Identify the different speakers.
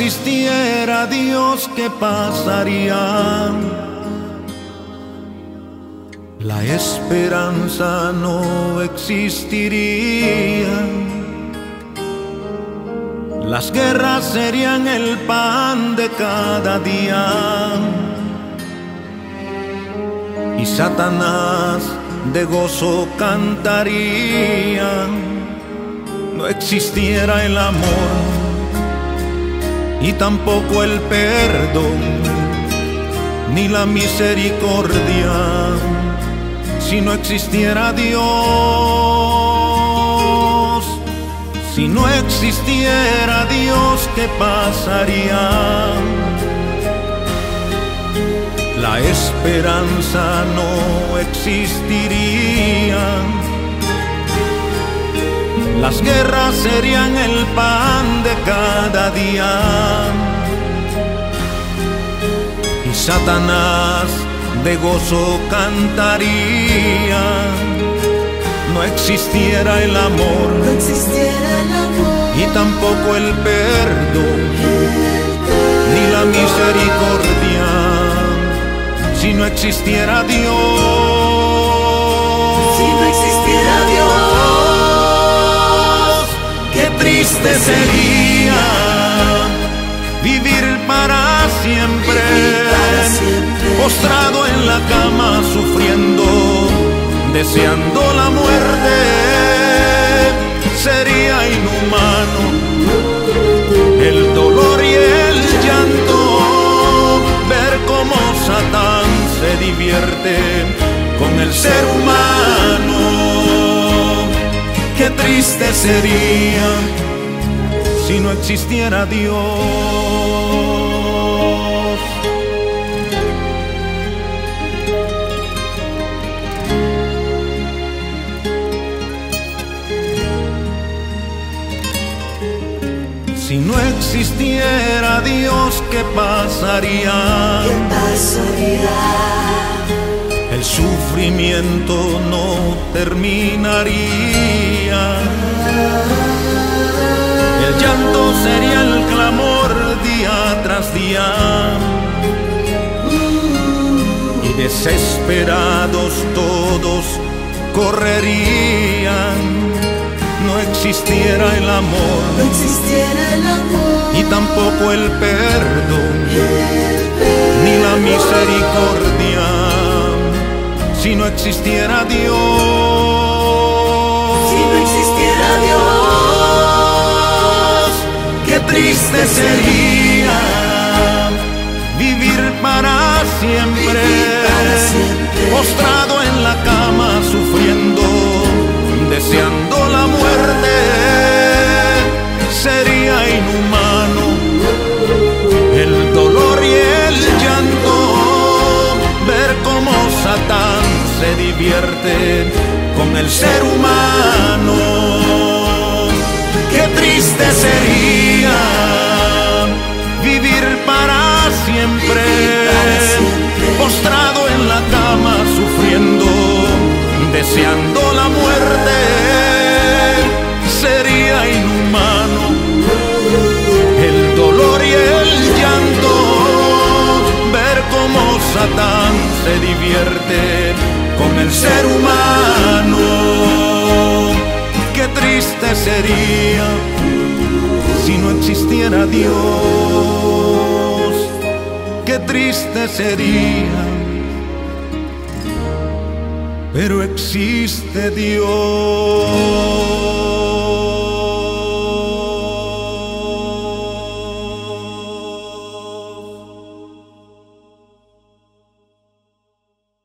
Speaker 1: existiera Dios, ¿qué pasaría? La esperanza no existiría. Las guerras serían el pan de cada día. Y Satanás de gozo cantaría. No existiera el amor y tampoco el perdón ni la misericordia si no existiera Dios, si no existiera Dios, ¿qué pasaría? La esperanza no existiría. Las guerras serían el pan de cada día. Y Satanás de gozo cantaría. No existiera el amor,
Speaker 2: no existiera el amor
Speaker 1: y tampoco el perdón, ni la misericordia, si no existiera Dios.
Speaker 2: Si no existiera
Speaker 1: triste sería Vivir para siempre. postrado en la cama sufriendo, deseando la muerte, sería inhumano el dolor y el llanto, ver cómo Satán se divierte con el ser humano, qué triste sería si no existiera Dios. Si no existiera Dios, ¿qué pasaría?
Speaker 2: ¿Qué pasaría?
Speaker 1: El sufrimiento no terminaría. El llanto sería el clamor día tras día. Y desesperados todos correrían. No existiera el amor
Speaker 2: No existiera el amor
Speaker 1: y tampoco el perdón ni la misericordia si no existiera Dios. Sería vivir para siempre,
Speaker 2: Vivir para siempre.
Speaker 1: postrado en la cama sería si no existiera Dios. Qué triste sería, pero existe Dios.